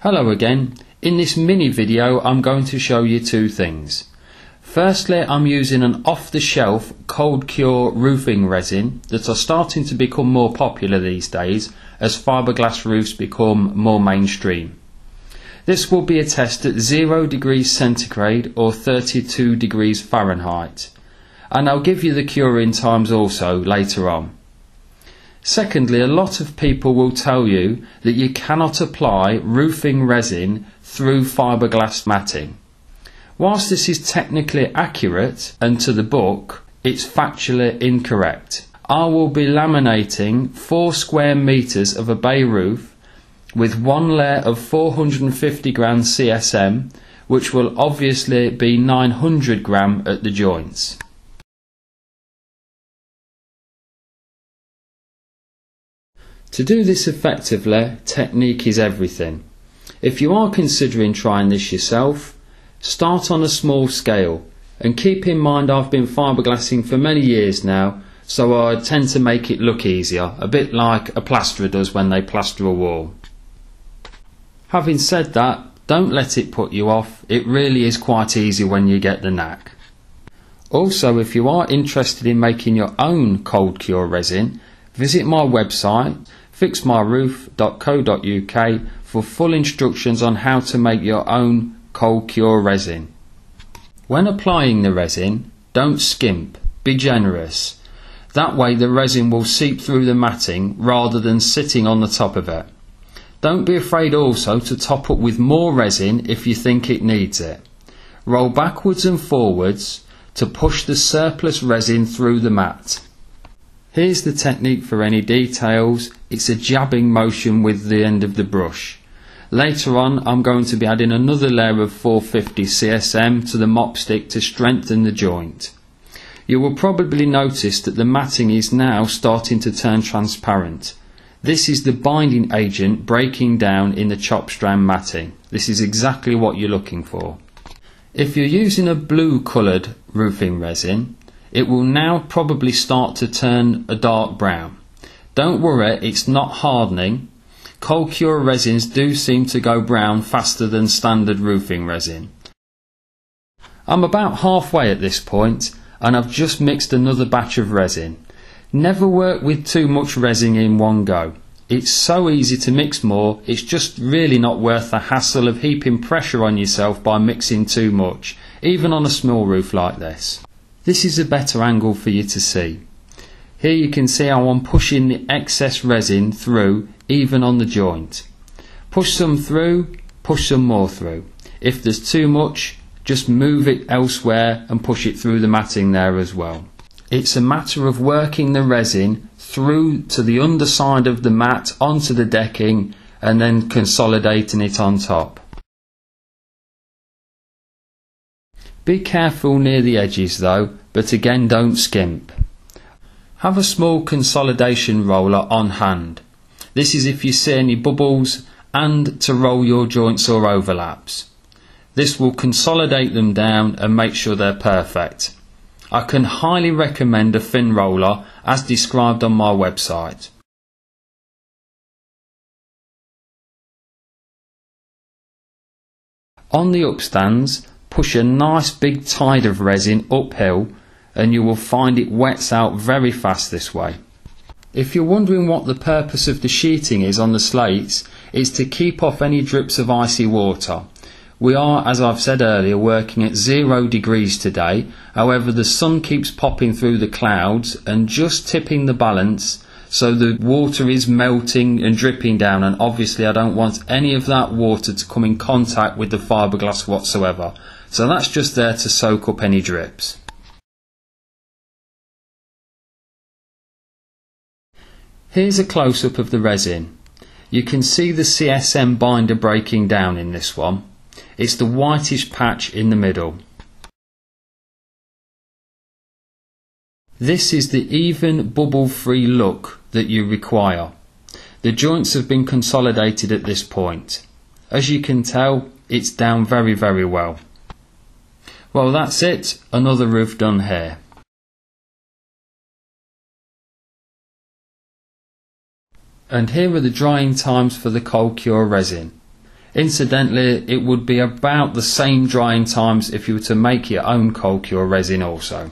Hello again. In this mini video I'm going to show you two things. Firstly I'm using an off-the-shelf cold cure roofing resin that are starting to become more popular these days as fiberglass roofs become more mainstream. This will be a test at 0 degrees centigrade or 32 degrees Fahrenheit and I'll give you the curing times also later on. Secondly, a lot of people will tell you that you cannot apply roofing resin through fiberglass matting. Whilst this is technically accurate and to the book, it's factually incorrect. I will be laminating 4 square metres of a bay roof with one layer of 450 gram CSM which will obviously be 900 gram at the joints. To do this effectively, technique is everything. If you are considering trying this yourself, start on a small scale and keep in mind I've been fiberglassing for many years now so I tend to make it look easier, a bit like a plasterer does when they plaster a wall. Having said that, don't let it put you off, it really is quite easy when you get the knack. Also, if you are interested in making your own cold cure resin, visit my website fixmyroof.co.uk for full instructions on how to make your own cold cure resin. When applying the resin, don't skimp, be generous. That way the resin will seep through the matting rather than sitting on the top of it. Don't be afraid also to top up with more resin if you think it needs it. Roll backwards and forwards to push the surplus resin through the mat. Here's the technique for any details. It's a jabbing motion with the end of the brush. Later on I'm going to be adding another layer of 450 CSM to the mop stick to strengthen the joint. You will probably notice that the matting is now starting to turn transparent. This is the binding agent breaking down in the chop strand matting. This is exactly what you're looking for. If you're using a blue coloured roofing resin, it will now probably start to turn a dark brown. Don't worry, it's not hardening. Cold cure resins do seem to go brown faster than standard roofing resin. I'm about halfway at this point and I've just mixed another batch of resin. Never work with too much resin in one go. It's so easy to mix more, it's just really not worth the hassle of heaping pressure on yourself by mixing too much, even on a small roof like this. This is a better angle for you to see. Here you can see how I'm pushing the excess resin through even on the joint. Push some through, push some more through. If there's too much, just move it elsewhere and push it through the matting there as well. It's a matter of working the resin through to the underside of the mat onto the decking and then consolidating it on top. Be careful near the edges though, but again don't skimp. Have a small consolidation roller on hand. This is if you see any bubbles and to roll your joints or overlaps. This will consolidate them down and make sure they're perfect. I can highly recommend a fin roller as described on my website. On the upstands, push a nice big tide of resin uphill and you will find it wets out very fast this way. If you're wondering what the purpose of the sheeting is on the slates, it's to keep off any drips of icy water. We are, as I've said earlier, working at zero degrees today. However, the sun keeps popping through the clouds and just tipping the balance so the water is melting and dripping down and obviously I don't want any of that water to come in contact with the fiberglass whatsoever. So that's just there to soak up any drips. Here's a close-up of the resin. You can see the CSM binder breaking down in this one. It's the whitish patch in the middle. This is the even bubble-free look that you require. The joints have been consolidated at this point. As you can tell, it's down very very well. Well that's it, another roof done here. And here are the drying times for the cold cure resin. Incidentally, it would be about the same drying times if you were to make your own cold cure resin also.